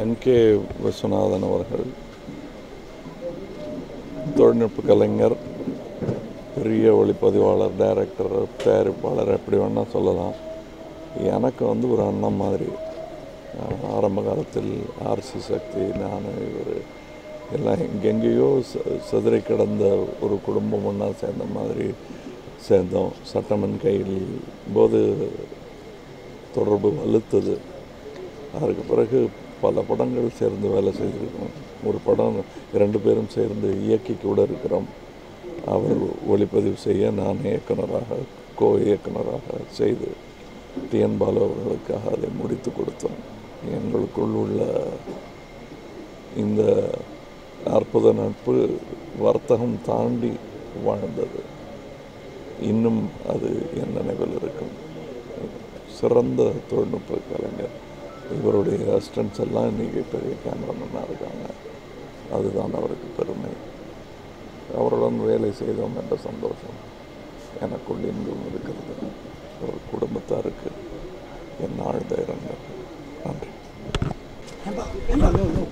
N K Viswanathan அவர்கள் தொழில்நுட்ப கலைஞர் பெரிய ஒளிப்பதிவாளர் டைரக்டர் தயாரிப்பாளர் எப்படி வேணால் சொல்லலாம். எனக்கு வந்து ஒரு அண்ணன் மாதிரி. ஆரம்ப காலத்தில் ஆர்சி சக்தி நான் இவர் எல்லாம் எங்கெங்கேயோ சதுரை சிதறி கிடந்த ஒரு குடும்பம் ஒன்றா சேர்ந்த மாதிரி சேர்ந்தோம். சட்டமன் கையில் போது தொடர்பு வலுத்தது. அதற்கு பிறகு பல படங்கள் சேர்ந்து வேலை செய்திருக்கோம் ஒரு படம் இரண்டு பேரும் சேர்ந்து இயக்கி கூட இருக்கிறோம். அவர் ஒளிப்பதிவு செய்ய நான் இயக்குனராக கோ இயக்குனராக செய்து டிஎன் பாலு அவர்களுக்காக அதை முடித்து கொடுத்தோம். எங்களுக்குள் உள்ள இந்த அற்புத நட்பு வர்த்தகம் தாண்டி வாழ்ந்தது. இன்னும் அது என் நினைவில் இருக்கும். சிறந்த தொழில்நுட்ப கலைஞர் இவருடைய அசிஸ்டன்ஸ் எல்லாம் இன்றைக்கி பெரிய கேமராமேனாக இருக்காங்க அதுதான் அவருக்கு பெருமை அவருடன் வேலை செய்தோம் என்ற சந்தோஷம் எனக்குள் இன்றும் இருக்கிறது ஒரு குடும்பத்தாருக்கு என் ஆழ்ந்த இரங்கல் நன்றி No, no, no.